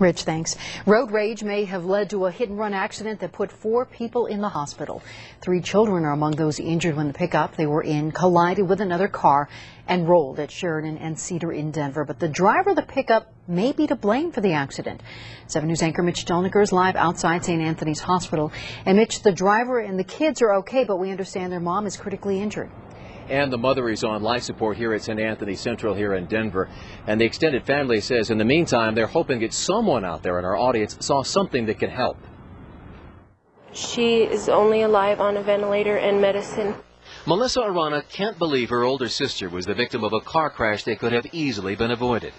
Rich, thanks. Road rage may have led to a hit and run accident that put four people in the hospital. Three children are among those injured when the pickup they were in collided with another car and rolled at Sheridan and Cedar in Denver. But the driver of the pickup may be to blame for the accident. 7 News anchor Mitch Jelinek is live outside St. Anthony's Hospital. And Mitch, the driver and the kids are okay, but we understand their mom is critically injured and the mother is on life support here at St. Anthony Central here in Denver. And the extended family says in the meantime, they're hoping that someone out there in our audience saw something that can help. She is only alive on a ventilator and medicine. Melissa Arana can't believe her older sister was the victim of a car crash that could have easily been avoided.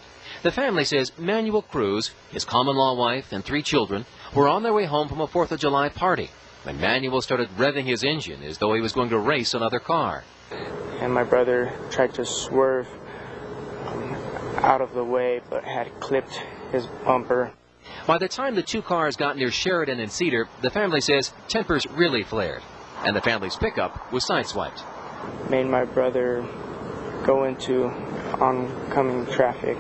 The family says Manuel Cruz, his common law wife, and three children were on their way home from a 4th of July party when Manuel started revving his engine as though he was going to race another car and my brother tried to swerve um, out of the way but had clipped his bumper. By the time the two cars got near Sheridan and Cedar, the family says tempers really flared, and the family's pickup was sideswiped. Made my brother go into oncoming traffic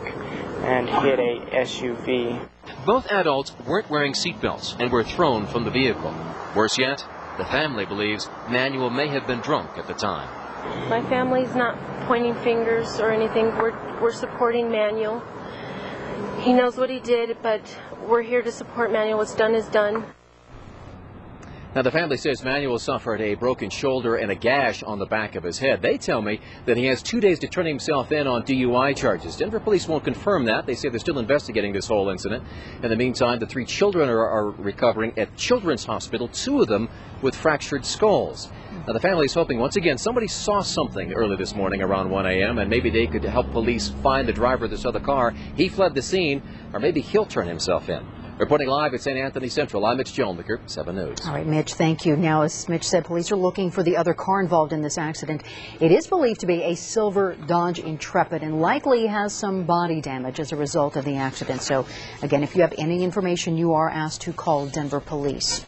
and hit a SUV. Both adults weren't wearing seatbelts and were thrown from the vehicle. Worse yet, the family believes Manuel may have been drunk at the time. My family's not pointing fingers or anything. We're, we're supporting Manuel. He knows what he did, but we're here to support Manuel. What's done is done. Now, the family says Manuel suffered a broken shoulder and a gash on the back of his head. They tell me that he has two days to turn himself in on DUI charges. Denver police won't confirm that. They say they're still investigating this whole incident. In the meantime, the three children are, are recovering at Children's Hospital, two of them with fractured skulls. Now, the family is hoping once again somebody saw something early this morning around 1 a.m. and maybe they could help police find the driver of this other car. He fled the scene, or maybe he'll turn himself in. Reporting live at St. Anthony Central, I'm Mitch Jelinek, 7 News. All right, Mitch, thank you. Now, as Mitch said, police are looking for the other car involved in this accident. It is believed to be a silver Dodge Intrepid and likely has some body damage as a result of the accident. So, again, if you have any information, you are asked to call Denver police.